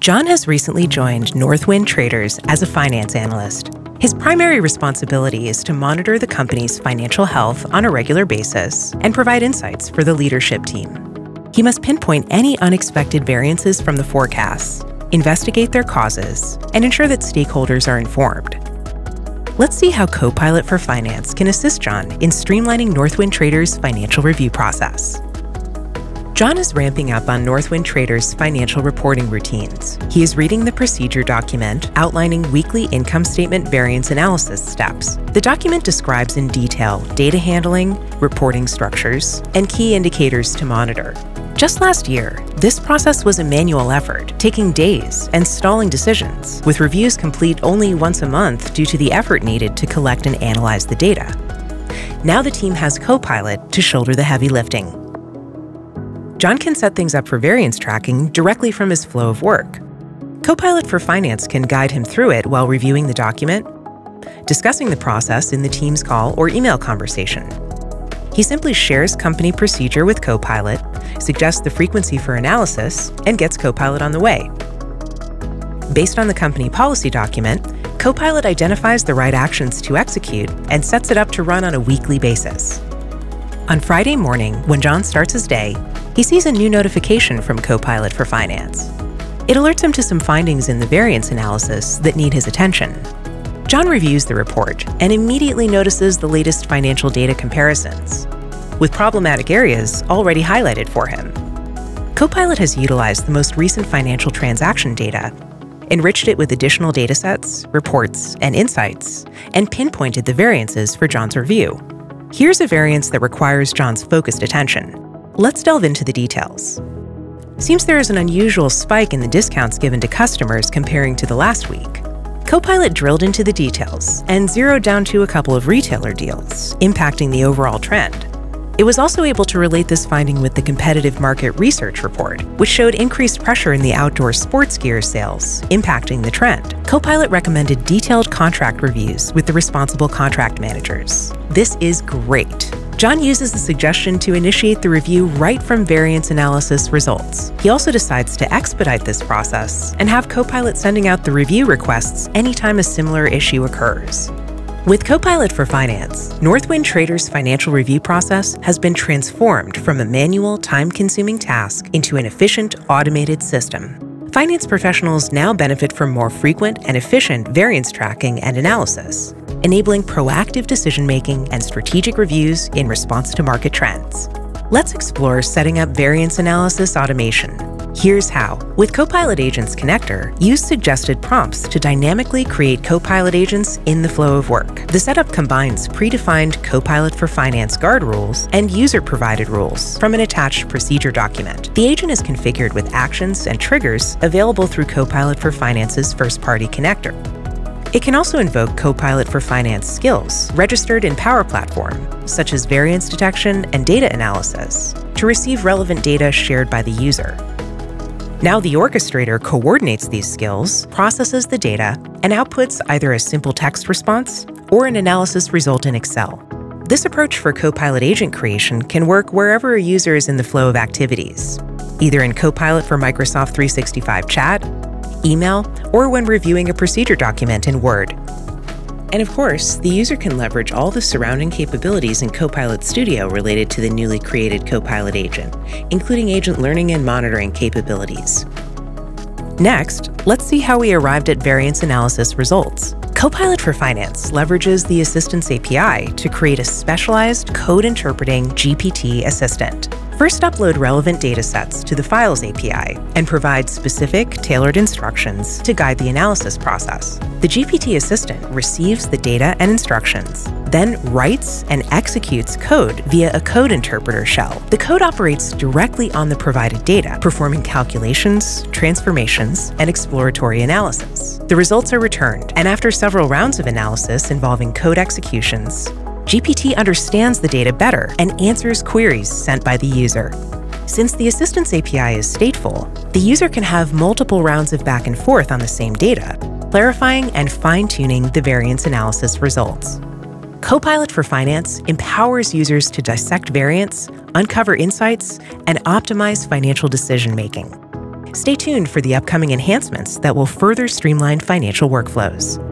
John has recently joined Northwind Traders as a finance analyst. His primary responsibility is to monitor the company's financial health on a regular basis and provide insights for the leadership team. He must pinpoint any unexpected variances from the forecasts, investigate their causes, and ensure that stakeholders are informed. Let's see how Copilot for Finance can assist John in streamlining Northwind Traders' financial review process. John is ramping up on Northwind Traders' financial reporting routines. He is reading the procedure document outlining weekly income statement variance analysis steps. The document describes in detail data handling, reporting structures, and key indicators to monitor. Just last year, this process was a manual effort, taking days and stalling decisions, with reviews complete only once a month due to the effort needed to collect and analyze the data. Now the team has Copilot to shoulder the heavy lifting. John can set things up for variance tracking directly from his flow of work. Copilot for Finance can guide him through it while reviewing the document, discussing the process in the Teams call or email conversation. He simply shares company procedure with Copilot, suggests the frequency for analysis, and gets Copilot on the way. Based on the company policy document, Copilot identifies the right actions to execute and sets it up to run on a weekly basis. On Friday morning, when John starts his day, he sees a new notification from Copilot for Finance. It alerts him to some findings in the variance analysis that need his attention. John reviews the report and immediately notices the latest financial data comparisons, with problematic areas already highlighted for him. Copilot has utilized the most recent financial transaction data, enriched it with additional datasets, reports, and insights, and pinpointed the variances for John's review. Here's a variance that requires John's focused attention. Let's delve into the details. Seems there is an unusual spike in the discounts given to customers comparing to the last week. Copilot drilled into the details and zeroed down to a couple of retailer deals, impacting the overall trend. It was also able to relate this finding with the competitive market research report, which showed increased pressure in the outdoor sports gear sales, impacting the trend. Copilot recommended detailed contract reviews with the responsible contract managers. This is great. John uses the suggestion to initiate the review right from variance analysis results. He also decides to expedite this process and have Copilot sending out the review requests anytime a similar issue occurs. With Copilot for Finance, Northwind Traders' financial review process has been transformed from a manual, time consuming task into an efficient, automated system. Finance professionals now benefit from more frequent and efficient variance tracking and analysis, enabling proactive decision making and strategic reviews in response to market trends. Let's explore setting up variance analysis automation Here's how. With Copilot Agents Connector, use suggested prompts to dynamically create Copilot agents in the flow of work. The setup combines predefined Copilot for Finance guard rules and user-provided rules from an attached procedure document. The agent is configured with actions and triggers available through Copilot for Finance's first-party connector. It can also invoke Copilot for Finance skills registered in Power Platform, such as variance detection and data analysis, to receive relevant data shared by the user. Now the orchestrator coordinates these skills, processes the data, and outputs either a simple text response or an analysis result in Excel. This approach for Copilot agent creation can work wherever a user is in the flow of activities, either in Copilot for Microsoft 365 Chat, email, or when reviewing a procedure document in Word. And of course, the user can leverage all the surrounding capabilities in Copilot Studio related to the newly created Copilot agent, including agent learning and monitoring capabilities. Next, let's see how we arrived at variance analysis results. Copilot for Finance leverages the Assistants API to create a specialized code interpreting GPT assistant. First upload relevant datasets to the Files API and provide specific, tailored instructions to guide the analysis process. The GPT assistant receives the data and instructions, then writes and executes code via a code interpreter shell. The code operates directly on the provided data, performing calculations, transformations, and exploratory analysis. The results are returned, and after several rounds of analysis involving code executions, GPT understands the data better and answers queries sent by the user. Since the Assistants API is stateful, the user can have multiple rounds of back and forth on the same data, clarifying and fine-tuning the variance analysis results. Copilot for Finance empowers users to dissect variance, uncover insights, and optimize financial decision making. Stay tuned for the upcoming enhancements that will further streamline financial workflows.